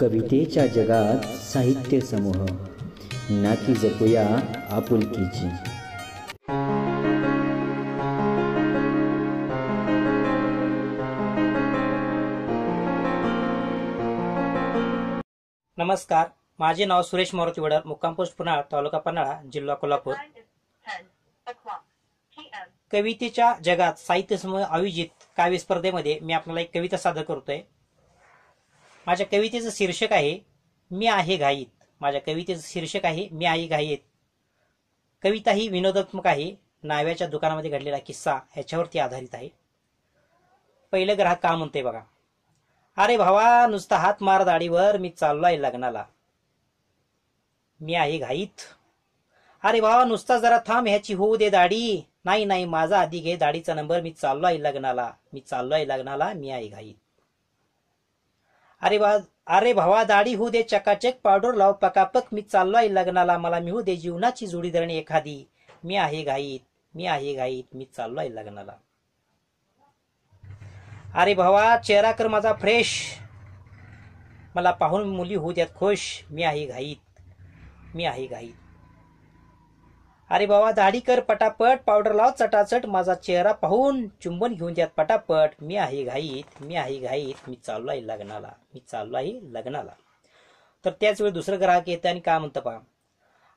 कवितेच्या जगात साहित्य समूह. नाती जपूया आपुलकीची. नमस्कार. माझे नाव सुरेश मारुती वडर मुक्काम पोस्ट पुन्हा तालुका पन्हाळा जिल्हा कोल्हापूर. कवितेच्या जगात साहित्य समूह आयोजित काव्य स्पर्धेमध्ये मी आपल्याला एक कविता सादर करतोय. माझ्या कवितेचं शीर्षक आहे मी आहे घाईत. माझ्या कवितेचं शीर्षक आहे मी आहे घाईत. कविता ही विनोदात्मक आहे नाव्याच्या दुकानामध्ये घडलेला किस्सा ह्याच्यावरती आधारित आहे. पहिलं ग्राहक का म्हणते बघा अरे भावा नुसता हात मार दाढीवर मी चाललोय लग्नाला. मी आहे घाईत. अरे भावा नुसता जरा थांब ह्याची होऊ दे दाढी. नाही नाही माझा आधी घे दाढीचा नंबर मी चाललोय लग्नाला. मी चाललोय लग्नाला मी आई घाईत. अरे बा अरे भावा दाढी होऊ दे चकाचक पावडर लाव पकापक मी चाललोय लग्नाला मला मिळू दे जीवनाची जोडी धरणे एखादी. मी आहे घाईत मी आहे घाईत मी चाललोय लग्नाला. अरे भावा चेहरा कर माझा फ्रेश मला पाहून मुली होऊ द्यात खुश मी आहे घाईत मी आहे घाईत. अरे बाबा दाढी कर पटापट पावडर लाव चटाचट माझा चेहरा पाहून चुंबन घेऊन द्यात पटापट. मी आहे घाईत मी आहे घाईत मी चाललो आहे लग्नाला मी चाललो आहे लग्नाला. तर त्याच वेळी दुसरं ग्राहक येतं आणि काय म्हणतं पहा.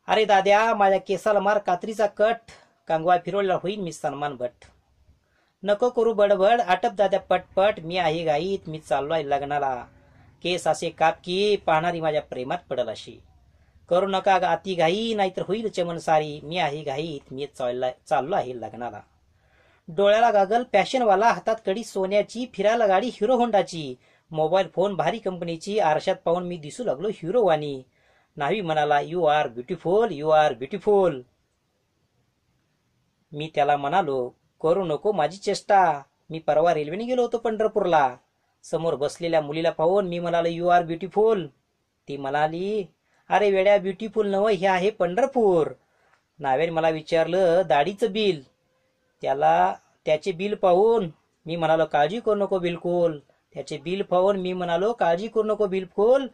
अरे दाद्या माझ्या केसाला मार कात्रीचा कट. कांगवा फिरवला होईल मी सन्मान भट. नको करू बडबड आटप दाद्या पटपट. मी आहे गाईत मी चाललो आहे लग्नाला. केस असे काप की पाहणारी माझ्या प्रेमात पडल अशी. करू नका ग अति घाई? नाहीतर होईल चमन सारी. मी आहे घाईत. मी चालला चाललो आहे लग्नाला. डोळ्याला गागल पॅशनवाला हातात कडी सोन्याची फिरायला गाडी हिरो होंडाची. मोबाईल फोन भारी कंपनीची. आरशात पाहून मी दिसू लागलो हिरो वाणी. नावी म्हणाला you are beautiful you are beautiful मी त्याला म्हणालो करू नको माझी चेष्टा. मी परवा रेल्वेने गेलो होतो पंढरपूरला. समोर बसलेल्या मुलीला पाहून मी म्हणालो यू आर ब्युटिफुल ती म्हणाली अरे वेड्या ब्युटिफुल नव हे आहे पंढरपूर. नाव्याने मला विचारलं दाढीचं बिल. त्याला त्याचे बिल पाहून मी म्हणालो काळजी करू नको बिलकुल. त्याचे बिल पाहून मी म्हणालो काळजी करू नको बिलकुल.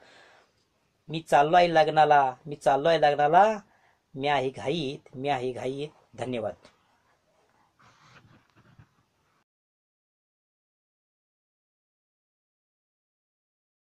मी चाललो आहे लग्नाला मी चाललो आहे लग्नाला. मी आहे घाईत मी आहे घाईत. धन्यवाद.